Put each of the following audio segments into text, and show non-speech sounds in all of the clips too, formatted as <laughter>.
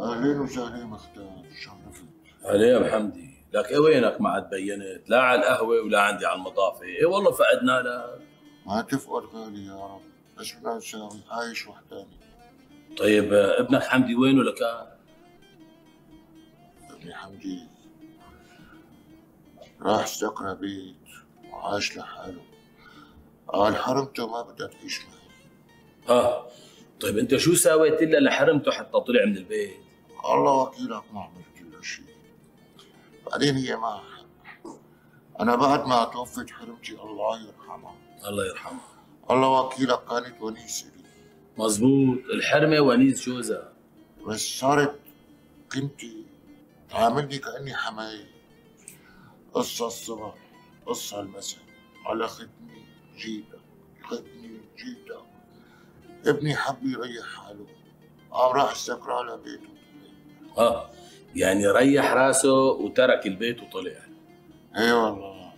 اهلين وسهلين مختار شرفت علي يا محمدي لك إيه وينك؟ ما عاد بينت. لا على القهوة ولا عندي على المضافة. إيه والله فقدنا لك. ما تفقد غالي يا رب؟ إيش بدنا نساوي عايش وحداني. طيب آه، ابنك حمدي وينه لكان ابني حمدي راح استقرى بيت وعاش لحاله. قال حرمته ما بدها تعيش معي. آه. طيب انت شو سويت إلا لحرمته حتى طلع من البيت؟ الله وكيلك ما عملت كل شيء. بعدين هي ما أنا بعد ما توفت حرمتي الله يرحمها الله يرحمه. الله وكيلك كانت ونيسة لي. مزبوط الحرمة ونيس جوزها بس صارت قيمتي تعاملني كأني حماية. قصة الصبح قصة المساء. على ختمي جيتها ختمي جيتها ابني حب يريح حاله. قام راح استقر على بيته. آه يعني ريح راسه وترك البيت وطلع. اي والله.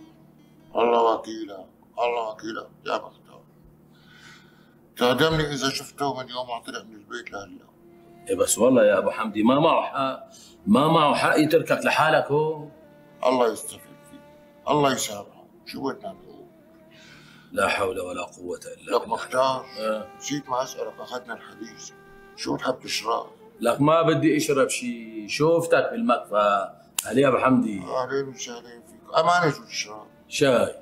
الله وكيلك الله وكيلك يا مختار تعدمني إذا شفته من يوم ما طلع من البيت لهلا. إيه بس والله يا أبو حمدي ما معه حق ما معه حق يتركك لحالك هو. الله يستفيد فيك. الله يسامحه شو بدنا لا حول ولا قوة إلا لك بالله. مختار. آه. نسيت ما أسألك أخذنا الحديث. شو بتحب تشرب؟ لك ما بدي أشرب شيء شوفتك بالمكفى علي يا أبو حمدي. أهلين وسهلين فيك. أمانة شو تشرب؟ شاي.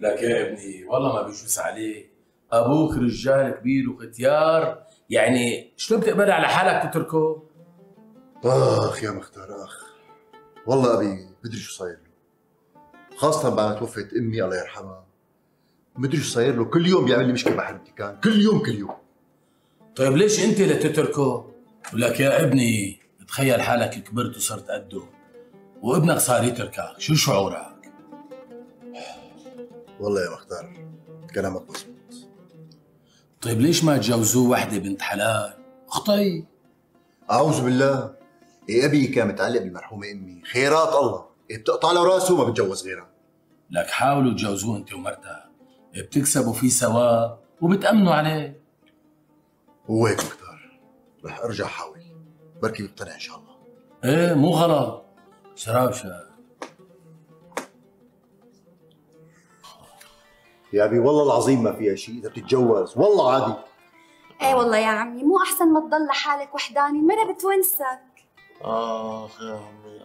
لك يا ابني والله ما بيجوز عليك. أبوك رجال كبير وختيار. يعني شلون بتقبل على حالك تتركه؟ أخ يا مختار أخ. والله أبي بدري شو صاير له خاصة بعد ما توفت أمي الله يرحمها. مدري شو صاير له. كل يوم بيعمل لي مشكلة مع حبيبتي كان كل يوم كل يوم. طيب ليش أنت اللي تتركه؟ ولك يا ابني تخيل حالك كبرت وصرت قده. وابنك صار يتركك. شو شعورك؟ والله يا مختار كلامك مزبوط طيب ليش ما تجوزوه وحدة بنت حلال؟ اخطي أعوذ بالله. إيه أبي كان متعلق بالمرحومة أمي. خيرات الله. إيه بتقطع له راسه وما بتجوز غيرها. لك حاولوا تجوزوه أنت ومرتك. بتكسبوا فيه سوا وبتأمنوا عليه. هو هيك مختار. رح أرجع احاول بركي بيقتنع إن شاء الله. إيه مو غلط. شراب شاي يا أبي والله العظيم ما فيها شيء. إذا بتتجوز والله عادي. إيه والله يا عمي مو أحسن ما تضل لحالك وحداني. المرة بتونسك؟ آخ يا عمي.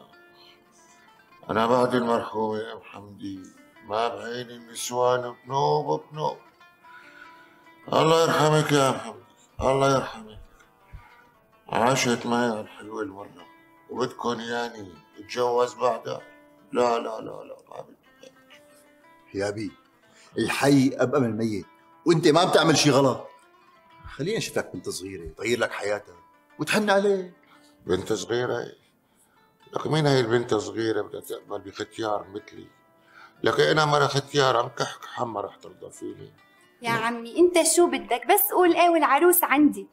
أنا بعد المرحومة ام حمدي ما بعيني النسوان بنوب بنوب. الله يرحمك يا ام حمدي الله يرحمك. عاشت معي على الحلوه المره وبدكن يعني اتجوز بعدها. لا لا لا لا ما بدي. يا أبي الحي ابقى من الميت. وأنت ما بتعمل شيء غلط. خلينا نشوف لك بنت صغيرة تغير لك حياتها. وتحن عليك بنت صغيرة. لك مين هي البنت الصغيرة بدها تقبل بختيار مثلي؟ لك أنا مرة ختيار عم كحك حما رح ترضى فيني. يا عمي أنت شو بدك؟ بس قول إيه والعروس عندي.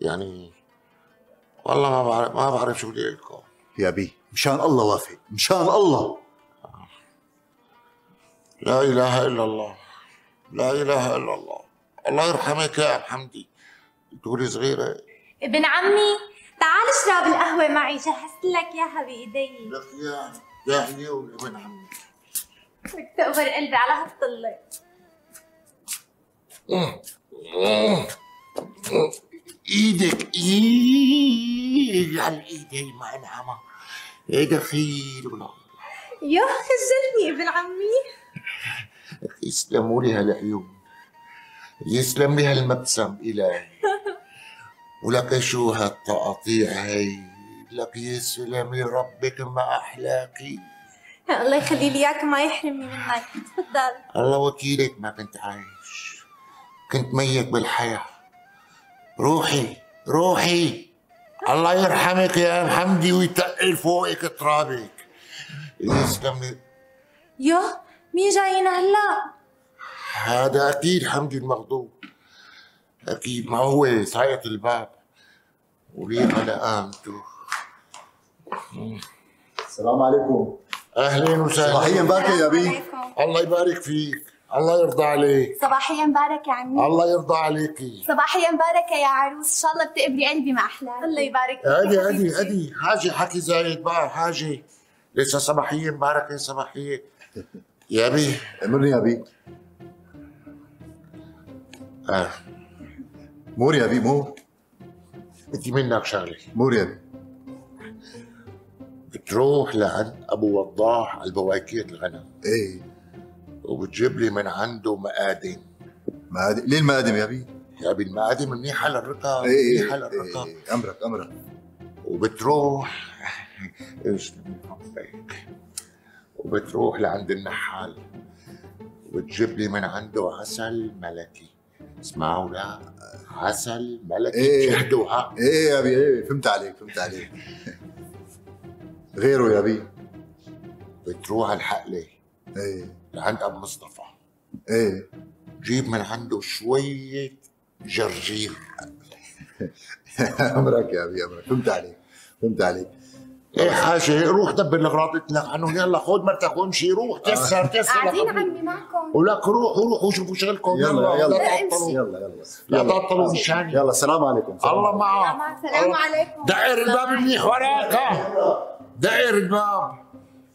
يعني والله ما بعرف ما بعرف شو بدي لكم. يا أبي مشان الله وافق مشان الله. لا إله إلا الله لا إله إلا الله. الله يرحمك يا أم حمدي. تقولي صغيرة. ابن عمي تعال اشرب القهوة معي جهزت لك اياها بايدي لك يا يا عيون ابن عمي. تقبر قلبي على هالطلة إيدك ايد على الايدين ما انعمى يا دخيل والله يوه خجلتني ابن عمي. يسلموا لي هالعيون. يسلم لي هالمبسم إلهي. <laughs> ولك شو هالتقاطيع هي لك يسلم لي ربك ما أحلاكي <laughs> الله يخلي لي إياك ما يحرمني منك تفضل. الله وكيلك ما كنت عايش. كنت ميت بالحياة. روحي روحي. الله يرحمك يا حمدي ويتقل فوقك ترابك. يسلم لي يوه مين جاينا هلا؟ هذا أكيد حمدي المغضوب. أكيد ما هو صايت الباب. ولي على قامته السلام عليكم. اهلين وسهلا. صباحية مباركة يا عليكم. الله يبارك فيك. الله يرضى عليك. صباحية مباركة عمي. الله يرضى عليكي صباحية مباركة يا عروس. إن شاء الله بتقبلي قلبي مع احلام الله يبارك. فيك هدي يا هدي حبيبتي. هدي حاجة حكي زايد بقى حاجة. لسه صباحية مباركة صباحية. يابي امرني يا أبي. آه. أمور يا أبي أمور. بدي منك شغلة. مور يا أبي. بتروح لعند أبو وضاح على بواكية الغنم. إيه. وبتجيب لي من عنده مقادم. مقادم؟ ليه المقادم يا أبي؟ يا بي المقادم منيحة للركب إيه إيه للركب إيه، أمرك أمرك. وبتروح <laughs> وبتروح لعند النحال. وبتجيب لي من عنده عسل ملكي. اسمعوا لا عسل ملكي إيه. شهدوها إيه يا أبي إيه فهمت عليك فهمت عليك. <laughs> غيره يا ابي بتروح على الحقلة إيه. لعند أبو مصطفى. إيه. جيب من عنده شوية جرجير. <laughs> أمرك يا ابي أمرك. فهمت عليك فهمت عليك. إيه حاجة روح دبر الاغراض قلت لك عنه يلا خذ مرتك وامشي روح تسهر <laughs> تسهر. قاعدين عمي معكم. ولك روحوا روحوا شوفوا شغلكم. يلا يلا يلا. تعطلوا. يلا يلا. لا يلا. تعطلوا. مشاني يلا السلام عليكم. سلام الله عليكم. معك مع السلامة عليكم. دعير الباب منيح وراك. دعير الباب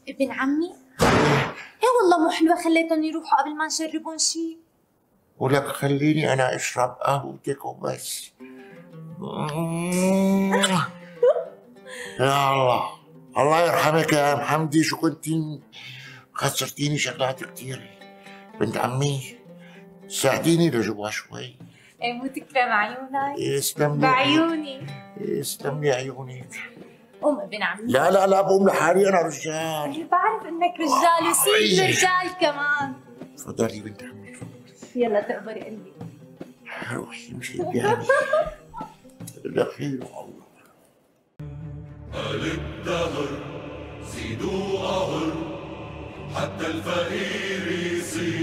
ابن عمي. إيه والله مو حلوة خليتهم يروحوا قبل ما نشربهم شي؟ ولك خليني أنا أشرب قهوتك وبس. <laughs> يا الله. الله يرحمك يا ام حمدي شو كنتي خسرتيني شغلات كتير. بنت عمي ساعديني لجوا شوي. إيه مو تكرم عيونك؟ يسلم لي بعيوني. يسلم لي عيونك قوم ابن عمي. لا لا لا بقوم لحالي أنا رجال. بعرف إنك رجال وسيد رجال كمان. تفضلي بنت عمي تفضلي. يلا تقبر قلبي. روحي مشي يعني دخيل الله الدهر زيدوا قهر حتى الفقير يصير